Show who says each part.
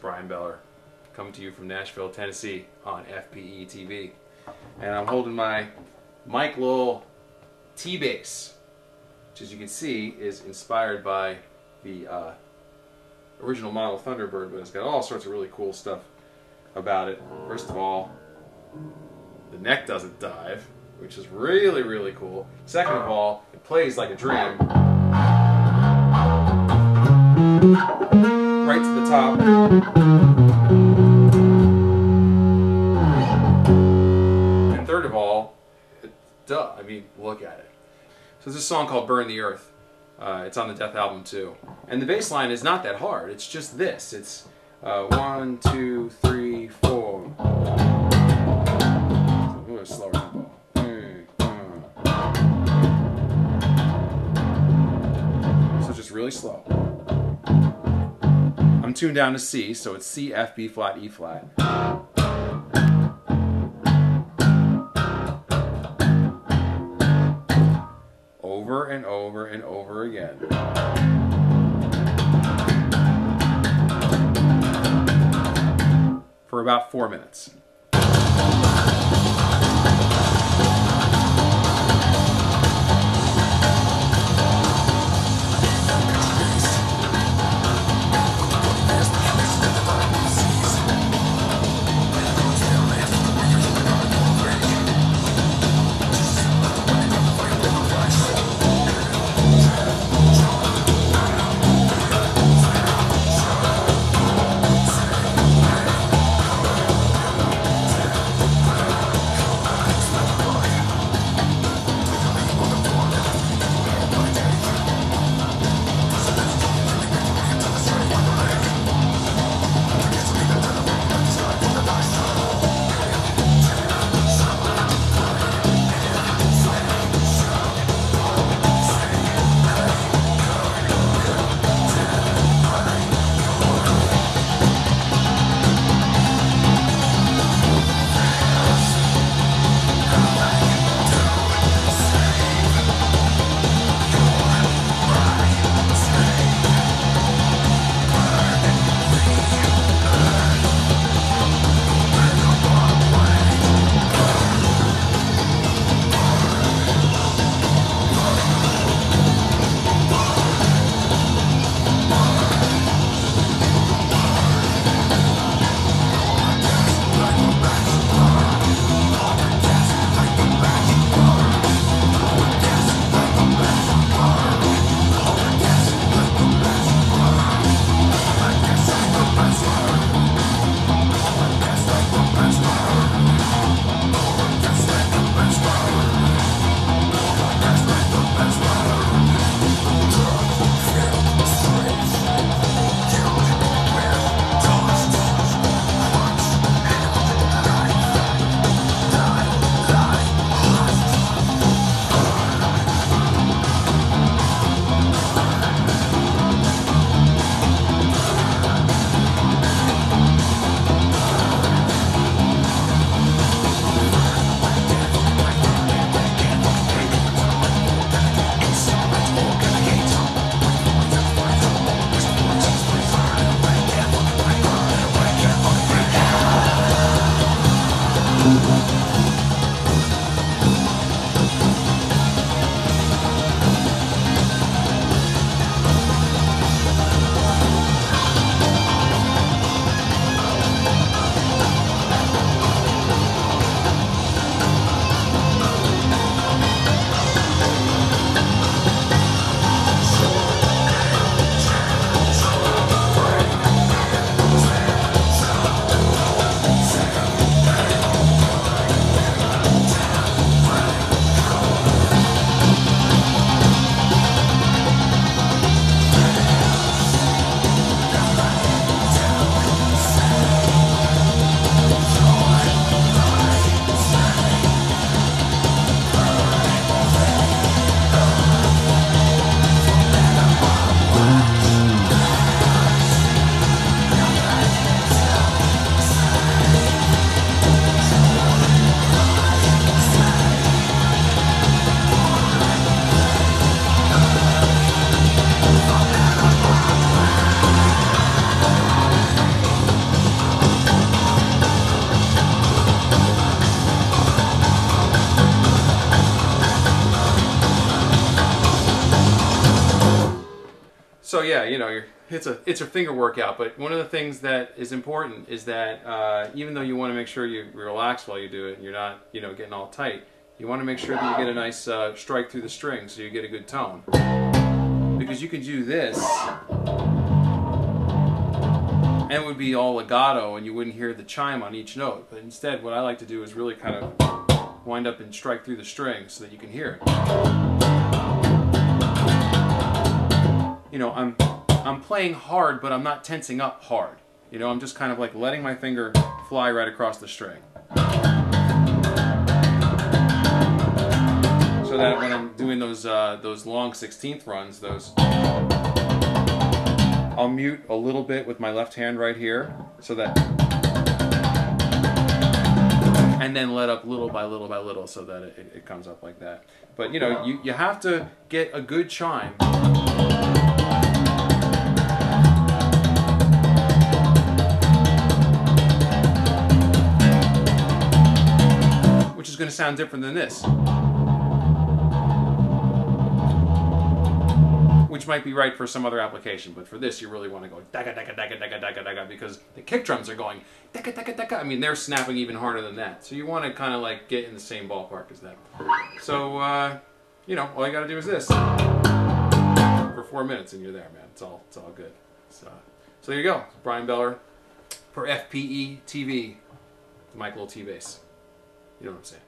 Speaker 1: Bryan Beller, coming to you from Nashville, Tennessee on FPE TV. And I'm holding my Mike Lull T bass, which as you can see is inspired by the uh, original model Thunderbird, but it's got all sorts of really cool stuff about it. First of all, the neck doesn't dive, which is really, really cool. Second of all, it plays like a dream. Top. And third of all, duh, I mean, look at it. So there's a song called Burn the Earth. Uh, it's on the Dethalbum II. And the bass line is not that hard. It's just this. It's uh, one, two, three, four. Little slower. Mm, mm. So just really slow. I'm tuned down to C, so it's C, F, B flat, E flat. Over and over and over again. For about four minutes. Yeah, you know, it's a it's a finger workout. But one of the things that is important is that uh, even though you want to make sure you relax while you do it, and you're not you know getting all tight, you want to make sure that you get a nice uh, strike through the string so you get a good tone. Because you can do this and it would be all legato and you wouldn't hear the chime on each note. But instead, what I like to do is really kind of wind up and strike through the string so that you can hear it. You know, I'm I'm playing hard, but I'm not tensing up hard. You know, I'm just kind of like letting my finger fly right across the string. So that when I'm doing those uh, those long 16th runs, those I'll mute a little bit with my left hand right here so that and then let up little by little by little so that it, it comes up like that. But you know, you, you have to get a good chime. Going to sound different than this. which might be right for some other application, but for this you really want to go daga daga daga daga daga daga because the kick drums are going daga daga daga. I mean they're snapping even harder than that, so you want to kind of like get in the same ballpark as that. So uh, you know all you got to do is this for four minutes and you're there, man. It's all it's all good. So so there you go, Bryan Beller for FPE TV, Mike Lull T bass. You know what I'm saying.